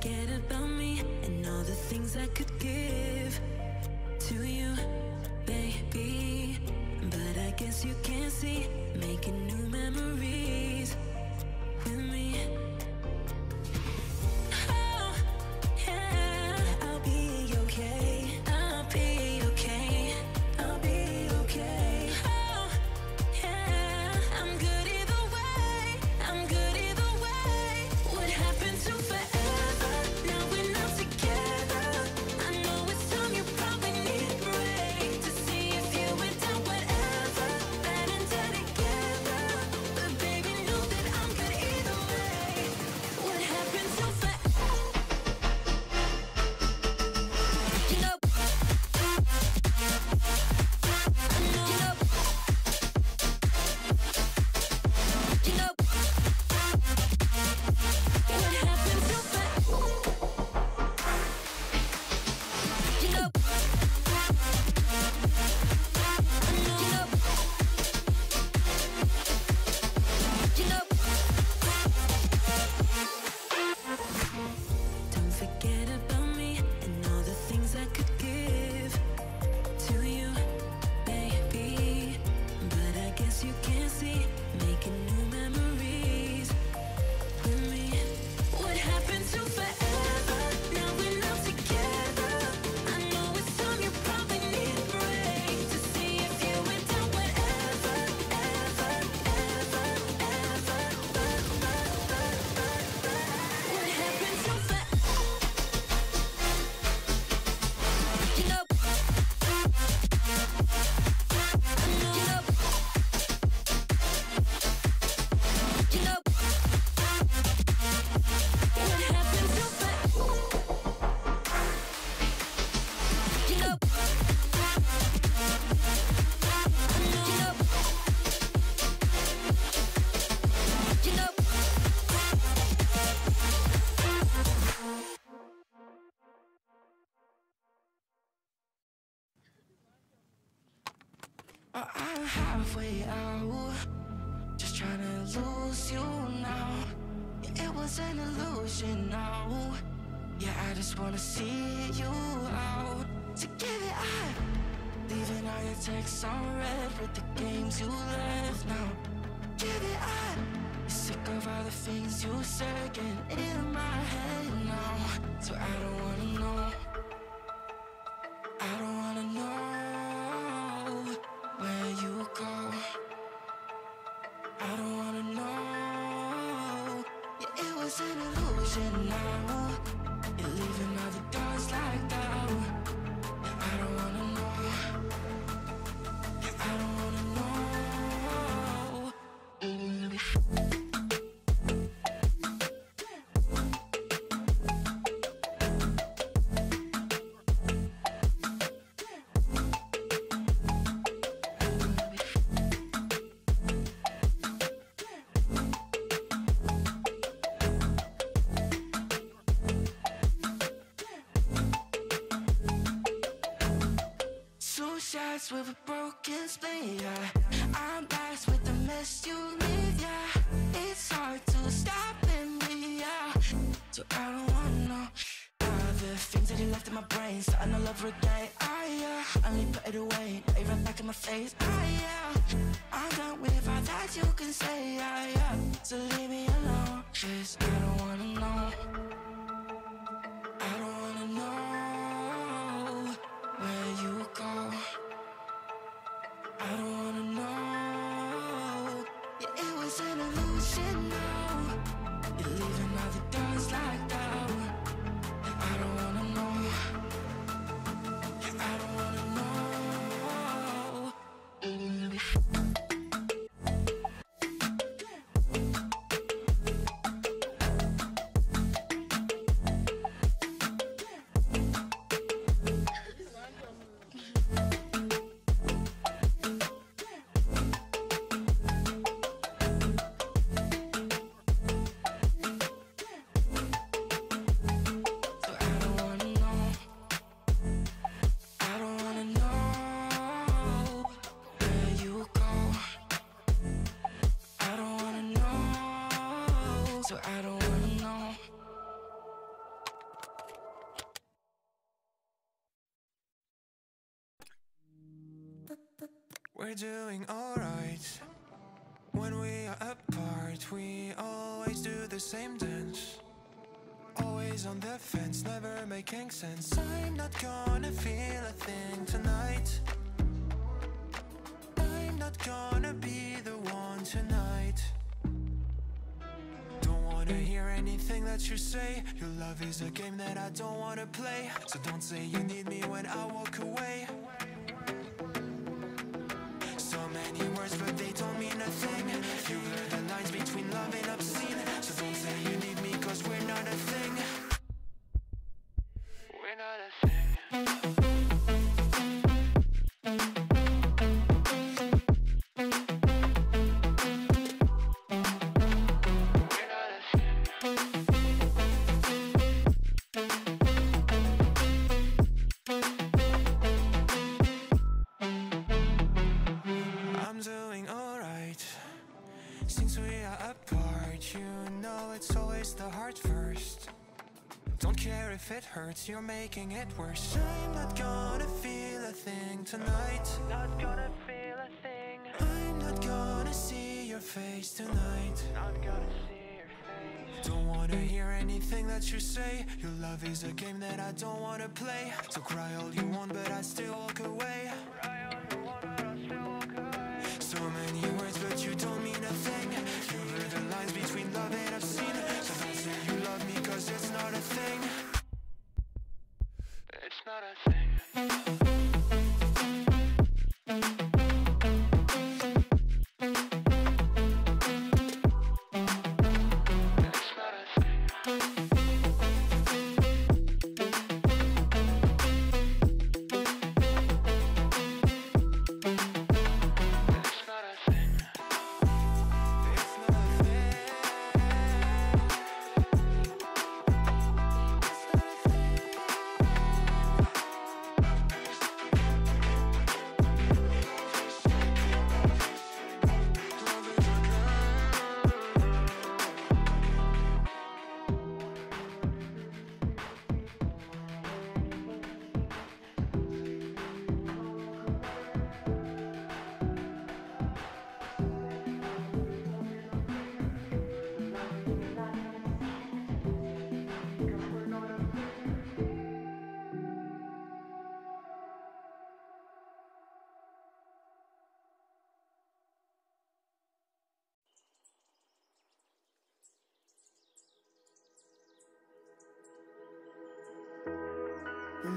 forget about me and all the things I could give to you, baby. But I guess you can't see. halfway out. Just trying to lose you now. Yeah, It was an illusion now. Yeah, I just wanna see you out. To give it up. Leaving all your texts unread With the games you left now. Give it up. Sick of all the things you said Getting in my head now. So I don't wanna know blocks with a broken spleen, yeah. I'm blessed with the mess you leave, yeah. It's hard to stop and breathe, yeah. So I don't wanna know the things that you left in my brain. Starting all over again, ah, yeah. I only put it away, now you right back in my face, ah, We're doing alright. When we are apart, we always do the same dance. Always on the fence, never making sense. I'm not gonna feel a thing tonight. I'm not gonna be the one tonight. Don't wanna hear anything that you say. Your love is a game that I don't wanna play. So don't say you need me when I walk away. Words, but they care if it hurts, you're making it worse. I'm not gonna feel a thing tonight. Not gonna feel a thing. I'm not gonna see your face tonight. Not gonna see your face. Don't wanna hear anything that you say. Your love is a game that I don't wanna play. So cry all you want, but I still walk away. Thing.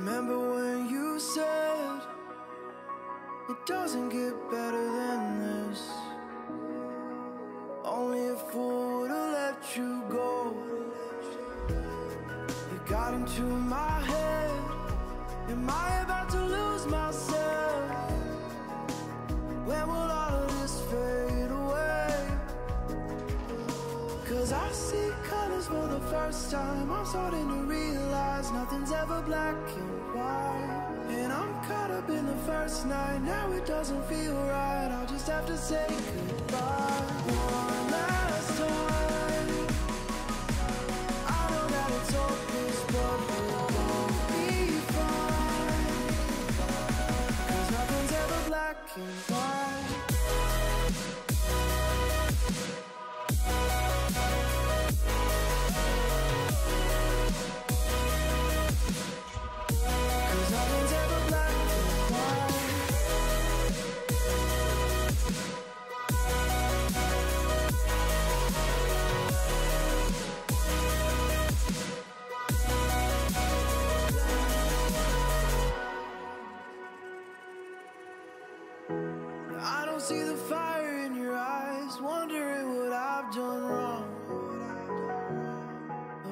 Remember when you said it doesn't get better than this? Only a fool have let you go. You got into my head. Am I about to lose myself? When will all of this fade away? Cause I see colors for the first time. I'm starting to realize nothing's ever black and white. And I'm caught up in the first night. Now it doesn't feel right. I'll just have to say goodbye. One last time. I know that it's hopeless, but we'll both be fine. Cause nothing's ever black and white.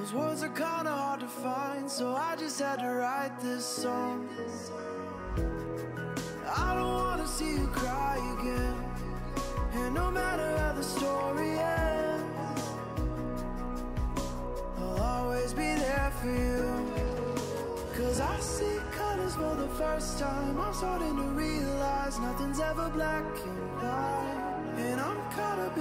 Those words are kinda hard to find, so I just had to write this song. I don't wanna see you cry again, and no matter how the story ends, I'll always be there for you. Cause I see colors for the first time. I'm starting to realize nothing's ever black and white. And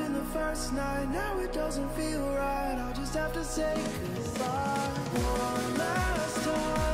In the first night. Now it doesn't feel right. I'll just have to say goodbye one last time.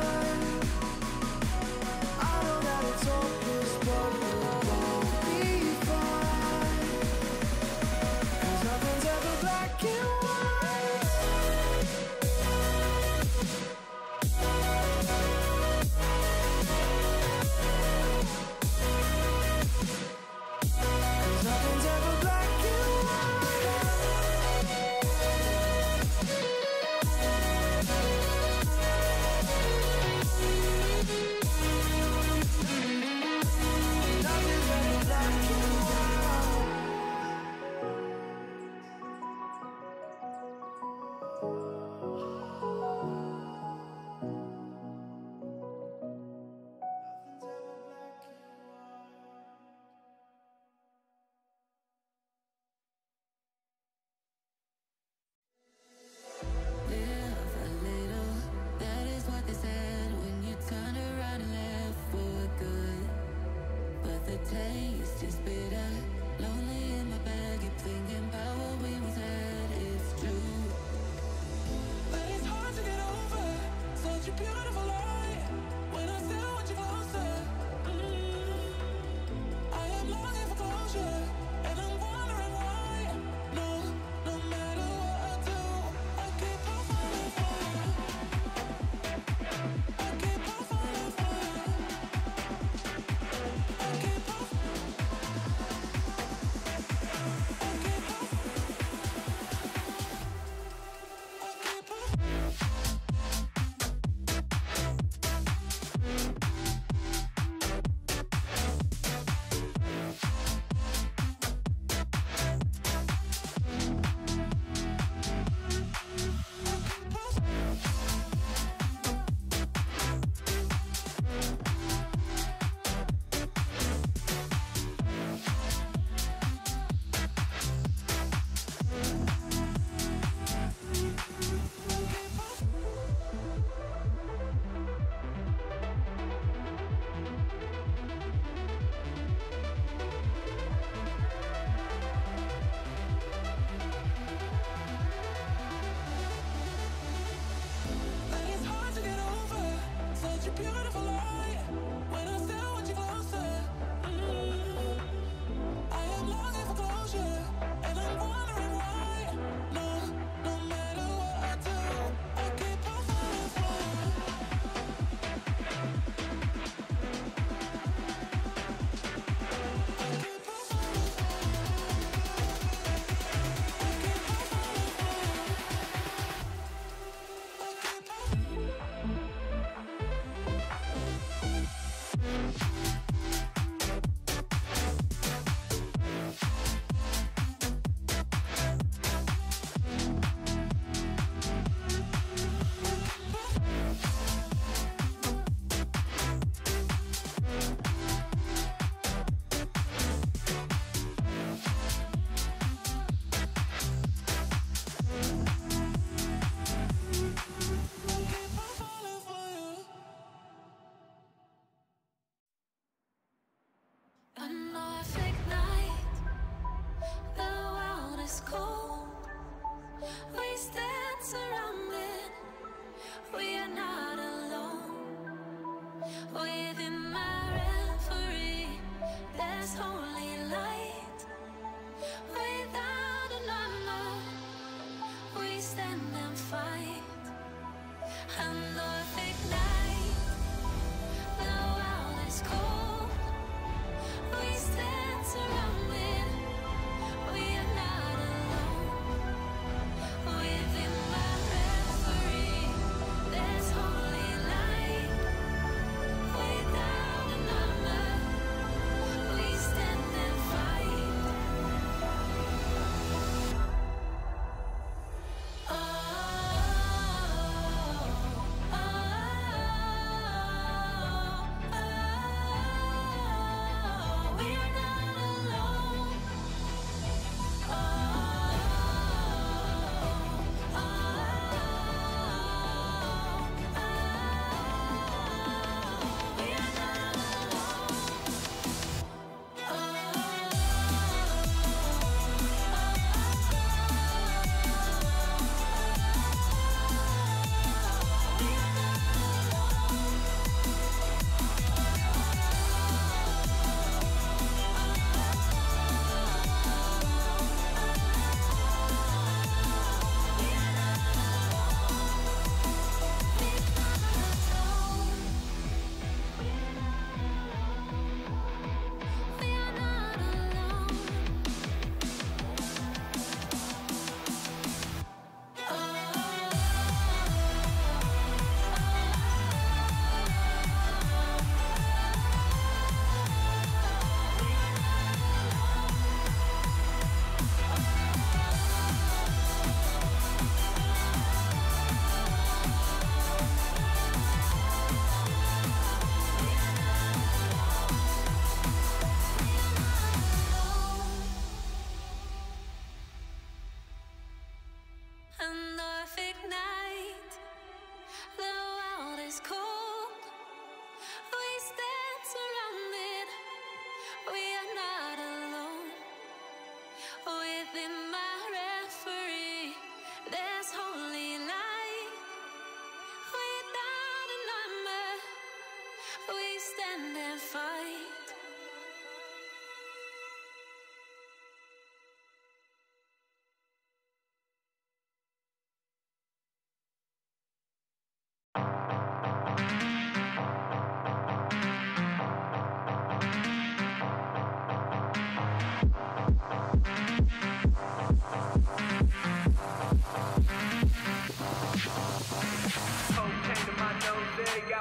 this home.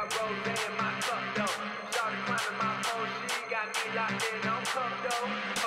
rose in my cup though. Started climbing my phone, she got me locked in on cup though.